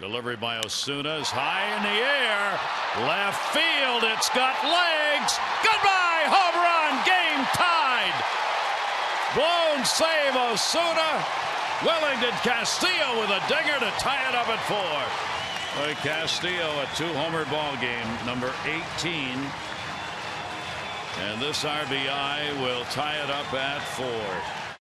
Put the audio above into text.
Delivery by Osuna is high in the air. Left field. It's got legs. Goodbye. Home run. Game tied. Blown save Osuna. Welington Castillo with a dinger to tie it up at four. Boy, Castillo, a two-homer ball game, number 18. And this RBI will tie it up at four.